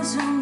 knows your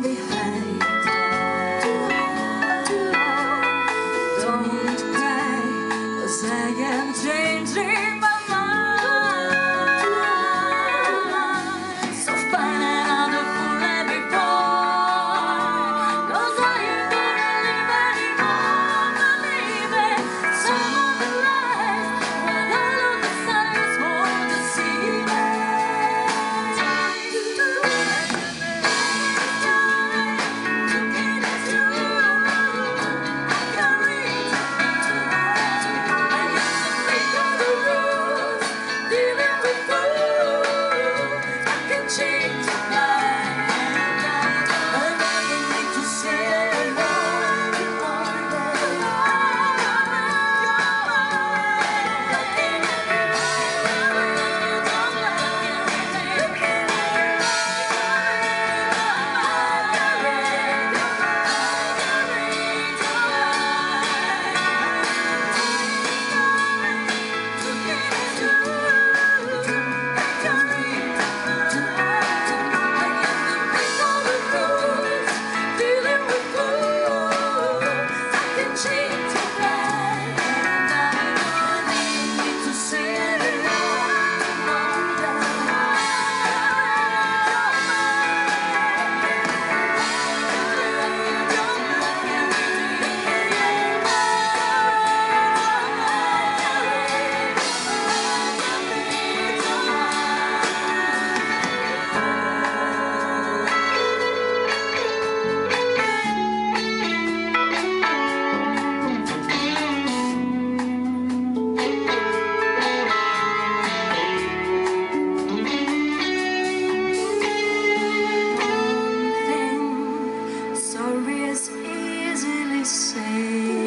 is easily saved.